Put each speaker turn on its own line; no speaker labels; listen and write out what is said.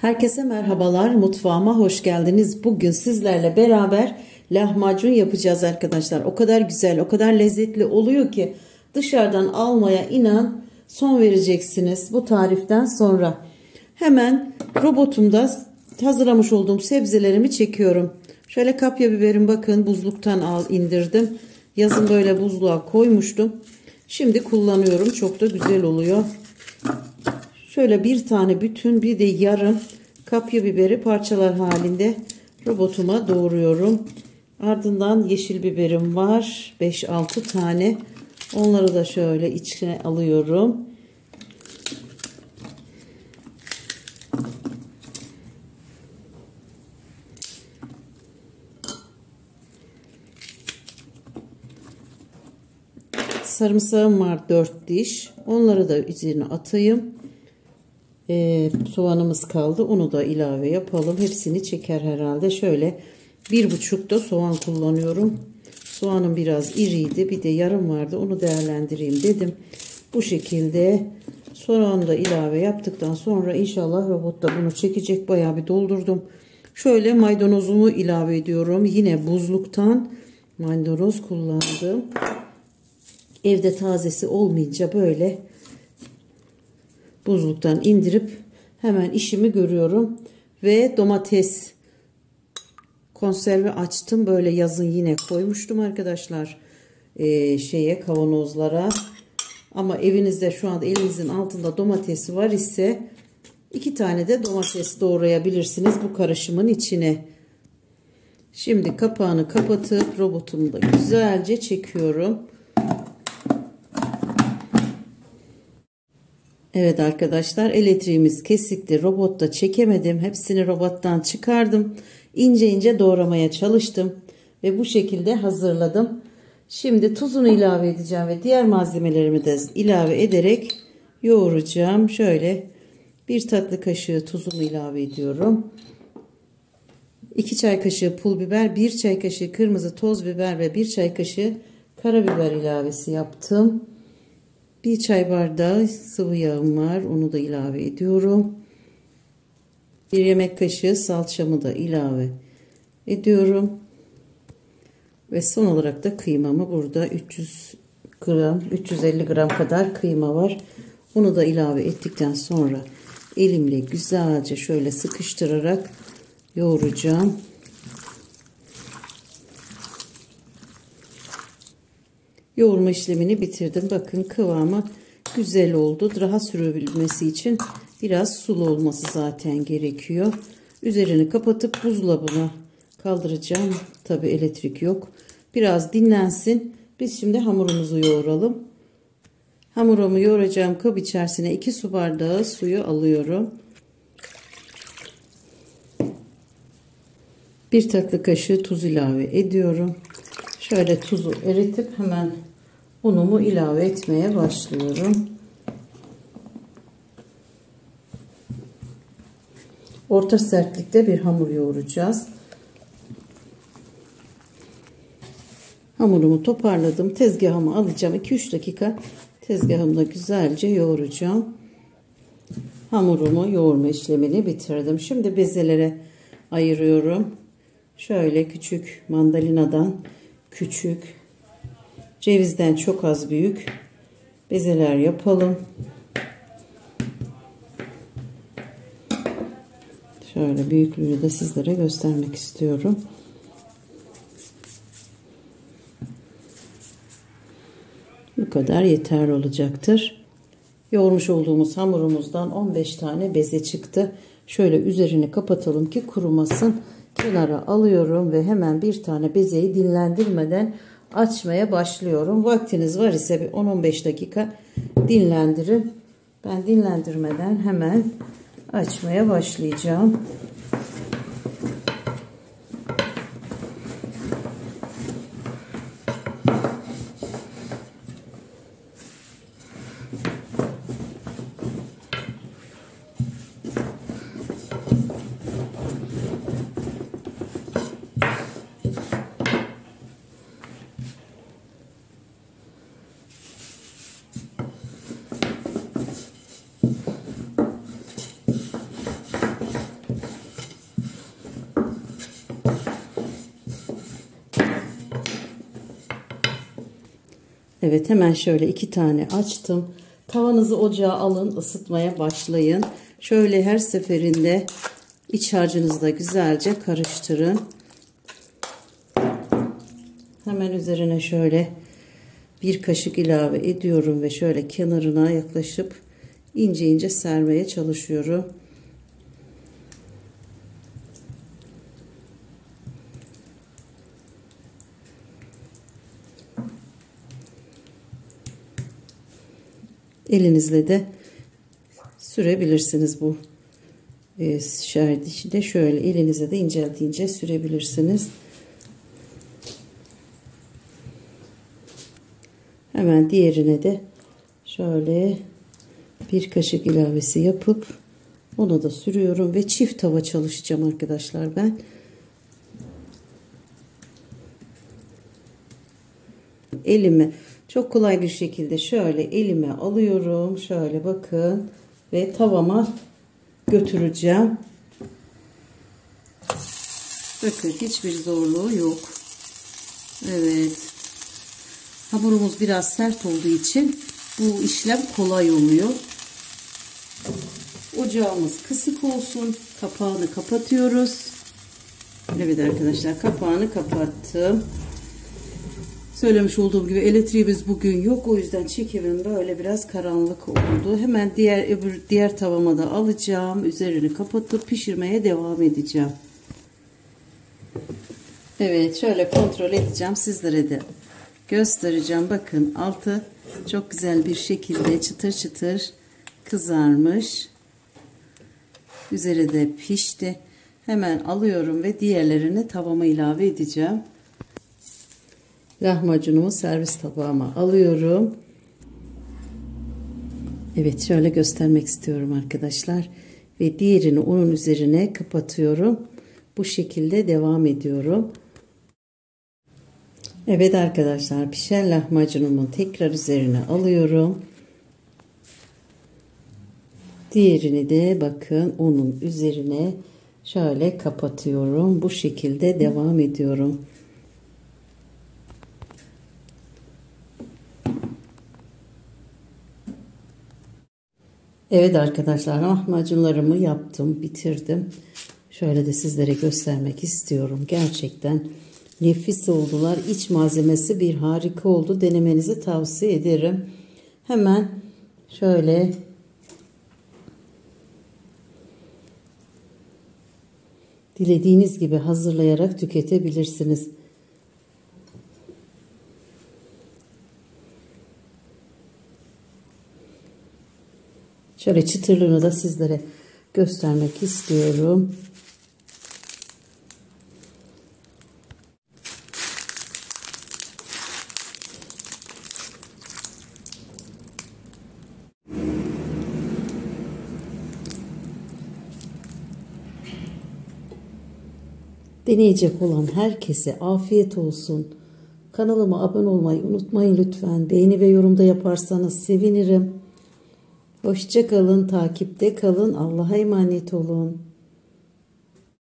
Herkese merhabalar, mutfağıma hoş geldiniz. Bugün sizlerle beraber lahmacun yapacağız arkadaşlar. O kadar güzel, o kadar lezzetli oluyor ki dışarıdan almaya inan son vereceksiniz bu tariften sonra. Hemen robotumda hazırlamış olduğum sebzelerimi çekiyorum. Şöyle kapya biberim bakın buzluktan al indirdim. Yazın böyle buzluğa koymuştum. Şimdi kullanıyorum. Çok da güzel oluyor. Şöyle bir tane bütün bir de yarım kapya biberi parçalar halinde robotuma doğruyorum. Ardından yeşil biberim var. 5-6 tane. Onları da şöyle içine alıyorum. Sarımsağım var 4 diş. Onları da üzerine atayım. Ee, soğanımız kaldı. Onu da ilave yapalım. Hepsini çeker herhalde. Şöyle bir buçuk da soğan kullanıyorum. Soğanım biraz iriydi. Bir de yarım vardı. Onu değerlendireyim dedim. Bu şekilde soğanı da ilave yaptıktan sonra inşallah robot da bunu çekecek. Bayağı bir doldurdum. Şöyle maydanozumu ilave ediyorum. Yine buzluktan maydanoz kullandım. Evde tazesi olmayınca böyle buzluktan indirip hemen işimi görüyorum. Ve domates konserve açtım. Böyle yazın yine koymuştum arkadaşlar. Ee, şeye kavanozlara. Ama evinizde şu anda elinizin altında domatesi var ise iki tane de domates doğrayabilirsiniz bu karışımın içine. Şimdi kapağını kapatıp robotumu da güzelce çekiyorum. Evet arkadaşlar elektriğimiz kesikti. Robotta çekemedim. Hepsini robottan çıkardım. İnce ince doğramaya çalıştım. Ve bu şekilde hazırladım. Şimdi tuzunu ilave edeceğim ve diğer malzemelerimi de ilave ederek yoğuracağım. Şöyle bir tatlı kaşığı tuzumu ilave ediyorum. 2 çay kaşığı pul biber, 1 çay kaşığı kırmızı toz biber ve 1 çay kaşığı karabiber ilavesi yaptım. Bir çay bardağı sıvı yağım var. Onu da ilave ediyorum. Bir yemek kaşığı salçamı da ilave ediyorum. Ve son olarak da kıymamı burada 300 gram, 350 gram kadar kıyma var. Onu da ilave ettikten sonra elimle güzelce şöyle sıkıştırarak yoğuracağım. Yoğurma işlemini bitirdim. Bakın kıvamı güzel oldu. Daha sürebilmesi için biraz sulu olması zaten gerekiyor. Üzerini kapatıp buzdolabına kaldıracağım. Tabi elektrik yok. Biraz dinlensin. Biz şimdi hamurumuzu yoğuralım. Hamurumu yoğuracağım kap içerisine 2 su bardağı suyu alıyorum. Bir tatlı kaşığı tuz ilave ediyorum. Şöyle tuzu eritip hemen unumu ilave etmeye başlıyorum. Orta sertlikte bir hamur yoğuracağız. Hamurumu toparladım. Tezgahımı alacağım. 2-3 dakika tezgahımda güzelce yoğuracağım. Hamurumu yoğurma işlemini bitirdim. Şimdi bezelere ayırıyorum. Şöyle küçük mandalinadan küçük Cevizden çok az büyük bezeler yapalım. Şöyle büyüklüğünü de sizlere göstermek istiyorum. Bu kadar yeter olacaktır. Yoğurmuş olduğumuz hamurumuzdan 15 tane beze çıktı. Şöyle üzerini kapatalım ki kurumasın. Kenara alıyorum ve hemen bir tane bezeyi dinlendirmeden açmaya başlıyorum. Vaktiniz var ise bir 10-15 dakika dinlendirin. Ben dinlendirmeden hemen açmaya başlayacağım. Evet hemen şöyle iki tane açtım. Tavanızı ocağa alın ısıtmaya başlayın. Şöyle her seferinde iç harcınızda güzelce karıştırın. Hemen üzerine şöyle bir kaşık ilave ediyorum ve şöyle kenarına yaklaşıp ince ince sermeye çalışıyorum. Elinizle de sürebilirsiniz bu e, şerit de şöyle elinize de inceltince sürebilirsiniz. Hemen diğerine de şöyle bir kaşık ilavesi yapıp onu da sürüyorum ve çift tava çalışacağım arkadaşlar ben. Elimi çok kolay bir şekilde şöyle elime alıyorum. Şöyle bakın ve tavama götüreceğim. Bakın hiçbir zorluğu yok. Evet. Hamurumuz biraz sert olduğu için bu işlem kolay oluyor. Ocağımız kısık olsun. Kapağını kapatıyoruz. Evet arkadaşlar kapağını kapattım. Söylemiş olduğum gibi elektriğimiz bugün yok. O yüzden çekimin böyle biraz karanlık oldu. Hemen diğer öbür diğer tavama da alacağım. Üzerini kapatıp pişirmeye devam edeceğim. Evet şöyle kontrol edeceğim. Sizlere de göstereceğim. Bakın altı çok güzel bir şekilde çıtır çıtır kızarmış. Üzeri de pişti. Hemen alıyorum ve diğerlerini tavama ilave edeceğim. Lahmacunumu servis tabağıma alıyorum. Evet şöyle göstermek istiyorum arkadaşlar. Ve diğerini onun üzerine kapatıyorum. Bu şekilde devam ediyorum. Evet arkadaşlar pişen lahmacunumu tekrar üzerine alıyorum. Diğerini de bakın onun üzerine şöyle kapatıyorum. Bu şekilde devam ediyorum. Evet arkadaşlar lahmacunlarımı yaptım, bitirdim. Şöyle de sizlere göstermek istiyorum. Gerçekten nefis oldular. İç malzemesi bir harika oldu. Denemenizi tavsiye ederim. Hemen şöyle dilediğiniz gibi hazırlayarak tüketebilirsiniz. Şöyle çıtırlığını da sizlere göstermek istiyorum. Deneyecek olan herkese afiyet olsun. Kanalıma abone olmayı unutmayın lütfen. Beğeni ve yorumda yaparsanız sevinirim. Hoşçakalın, takipte kalın. Allah'a emanet olun.